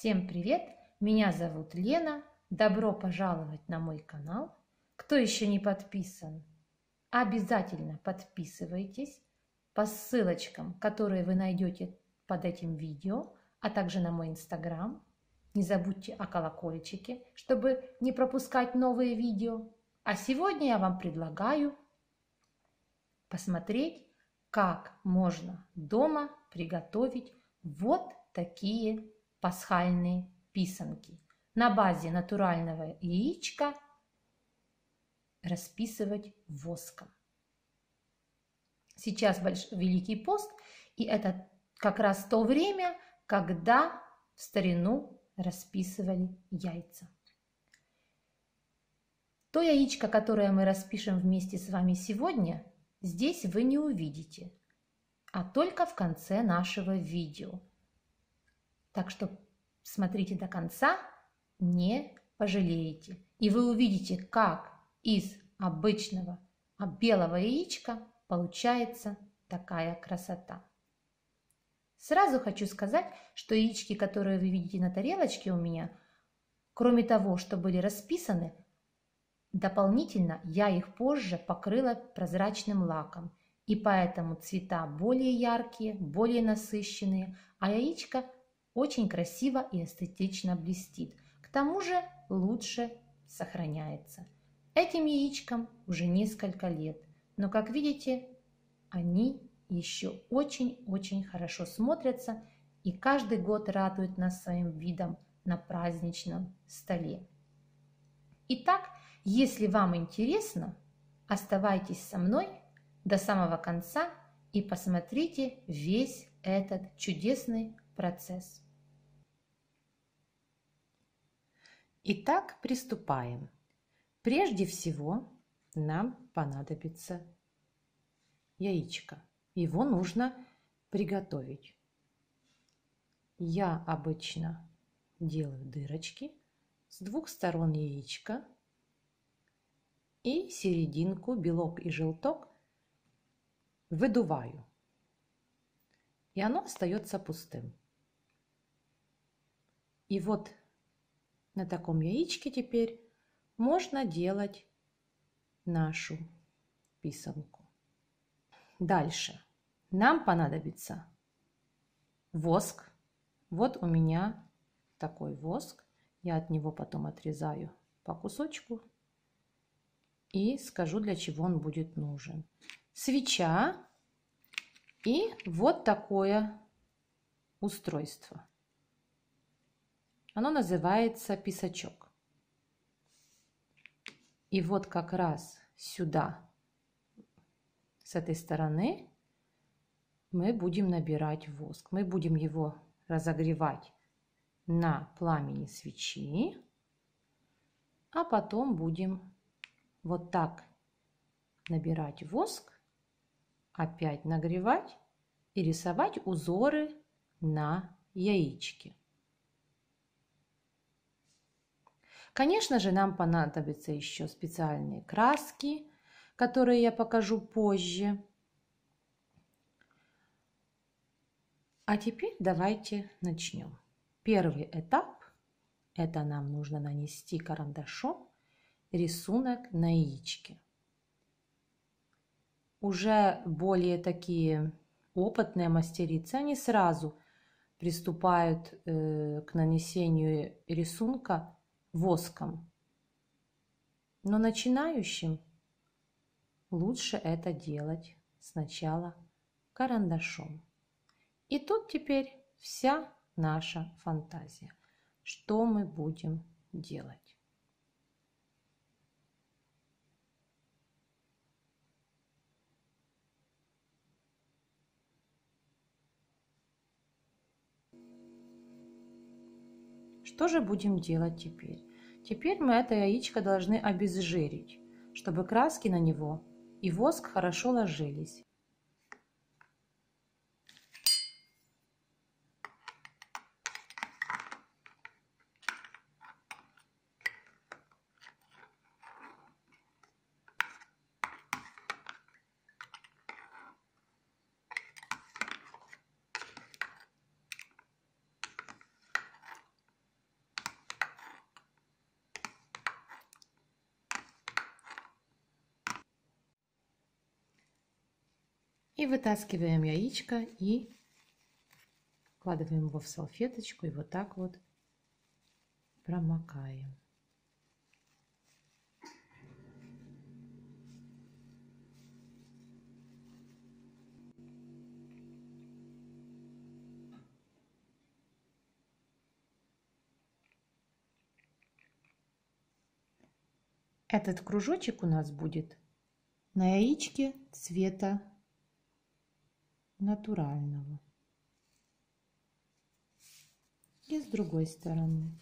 Всем привет! Меня зовут Лена. Добро пожаловать на мой канал. Кто еще не подписан, обязательно подписывайтесь по ссылочкам, которые вы найдете под этим видео, а также на мой инстаграм. Не забудьте о колокольчике, чтобы не пропускать новые видео. А сегодня я вам предлагаю посмотреть, как можно дома приготовить вот такие пасхальные писанки. На базе натурального яичка расписывать воском. Сейчас больш... Великий пост, и это как раз то время, когда в старину расписывали яйца. То яичко, которое мы распишем вместе с вами сегодня, здесь вы не увидите, а только в конце нашего видео. Так что смотрите до конца, не пожалеете. И вы увидите, как из обычного белого яичка получается такая красота. Сразу хочу сказать, что яички, которые вы видите на тарелочке у меня, кроме того, что были расписаны, дополнительно я их позже покрыла прозрачным лаком. И поэтому цвета более яркие, более насыщенные, а яичко очень красиво и эстетично блестит. К тому же лучше сохраняется. Этим яичкам уже несколько лет, но как видите, они еще очень-очень хорошо смотрятся и каждый год радуют нас своим видом на праздничном столе. Итак, если вам интересно, оставайтесь со мной до самого конца и посмотрите весь этот чудесный процесс. Итак, приступаем. Прежде всего нам понадобится яичко. Его нужно приготовить. Я обычно делаю дырочки с двух сторон яичка и серединку, белок и желток выдуваю. И оно остается пустым. И вот на таком яичке теперь можно делать нашу писанку. Дальше. Нам понадобится воск. Вот у меня такой воск. Я от него потом отрезаю по кусочку и скажу, для чего он будет нужен. Свеча и вот такое устройство. Оно называется писачок. И вот как раз сюда с этой стороны мы будем набирать воск. Мы будем его разогревать на пламени свечи, а потом будем вот так набирать воск, опять нагревать и рисовать узоры на яичке. Конечно же, нам понадобятся еще специальные краски, которые я покажу позже. А теперь давайте начнем. Первый этап – это нам нужно нанести карандашом рисунок на яичке. Уже более такие опытные мастерицы, они сразу приступают э, к нанесению рисунка воском. Но начинающим лучше это делать сначала карандашом. И тут теперь вся наша фантазия. Что мы будем делать? Что же будем делать теперь? Теперь мы это яичко должны обезжирить, чтобы краски на него и воск хорошо ложились. И вытаскиваем яичко и вкладываем его в салфеточку и вот так вот промокаем. Этот кружочек у нас будет на яичке цвета натурального. И с другой стороны.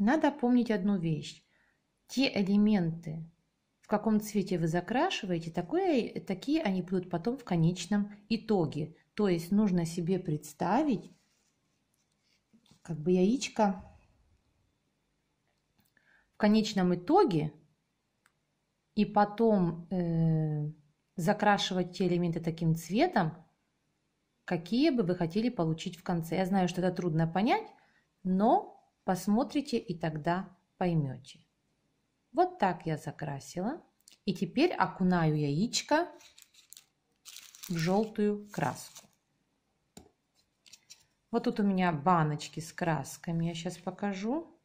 Надо помнить одну вещь. Те элементы, в каком цвете вы закрашиваете, такое, такие они будут потом в конечном итоге. То есть нужно себе представить, как бы яичко в конечном итоге, и потом э, закрашивать те элементы таким цветом, какие бы вы хотели получить в конце. Я знаю, что это трудно понять, но Посмотрите и тогда поймете. Вот так я закрасила. И теперь окунаю яичко в желтую краску. Вот тут у меня баночки с красками. Я сейчас покажу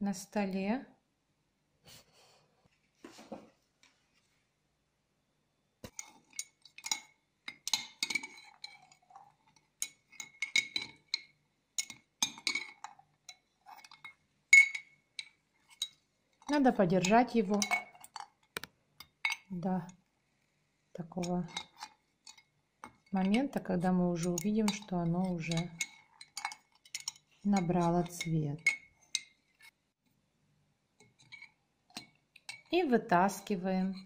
на столе. Надо подержать его до такого момента, когда мы уже увидим, что оно уже набрало цвет. И вытаскиваем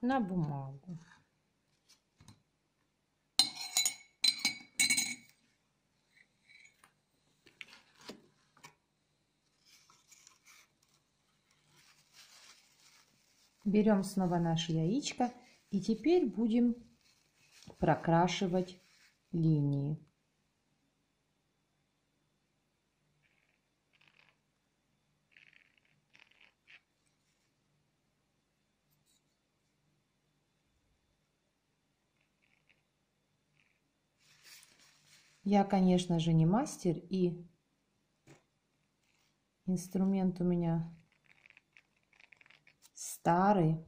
на бумагу. Берем снова наше яичко и теперь будем прокрашивать линии. Я, конечно же, не мастер, и инструмент у меня старый.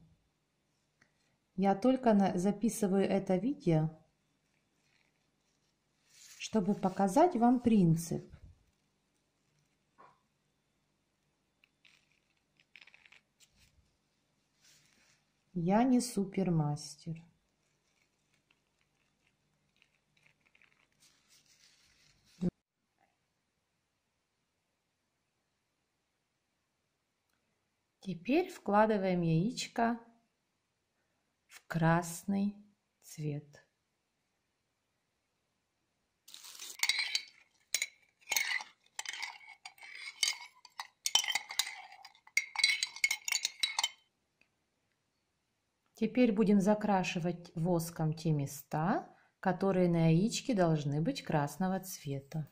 Я только записываю это видео, чтобы показать вам принцип. Я не супермастер. Теперь вкладываем яичко в красный цвет. Теперь будем закрашивать воском те места, которые на яичке должны быть красного цвета.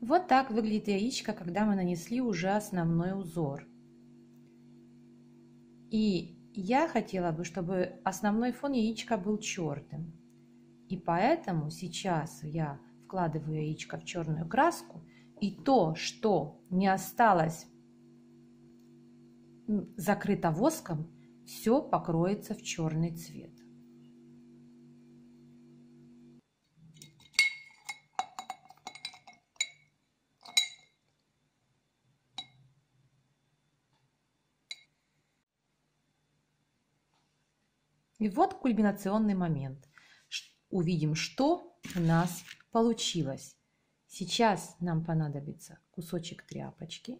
Вот так выглядит яичко, когда мы нанесли уже основной узор. И я хотела бы, чтобы основной фон яичка был черным. И поэтому сейчас я вкладываю яичко в черную краску, и то, что не осталось закрыто воском, все покроется в черный цвет. И вот кульминационный момент. Увидим, что у нас получилось. Сейчас нам понадобится кусочек тряпочки.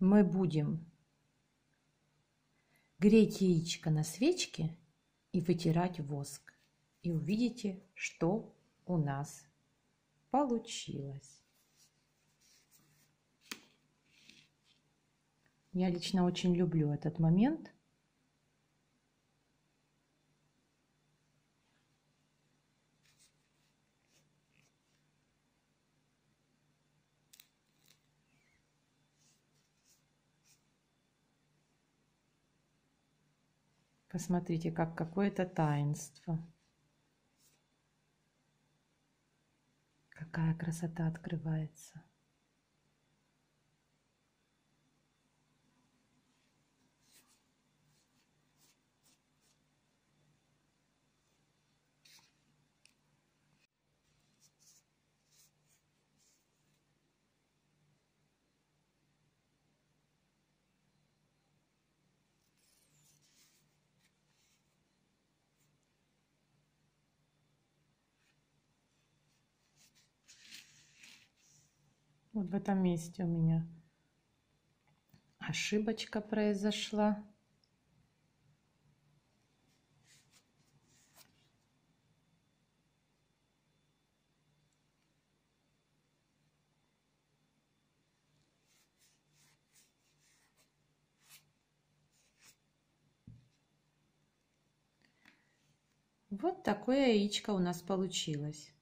Мы будем греть яичко на свечке и вытирать воск. И увидите, что у нас получилось. Я лично очень люблю этот момент – Посмотрите, как какое-то таинство. Какая красота открывается. Вот в этом месте у меня ошибочка произошла. Вот такое яичко у нас получилось.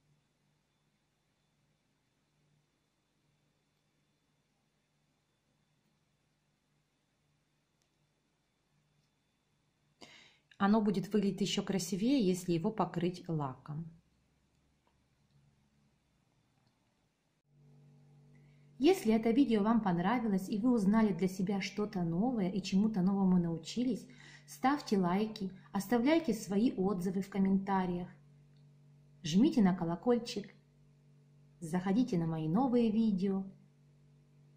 Оно будет выглядеть еще красивее, если его покрыть лаком. Если это видео вам понравилось и вы узнали для себя что-то новое и чему-то новому научились, ставьте лайки, оставляйте свои отзывы в комментариях, жмите на колокольчик, заходите на мои новые видео.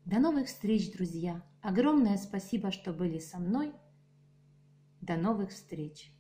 До новых встреч, друзья! Огромное спасибо, что были со мной. До новых встреч!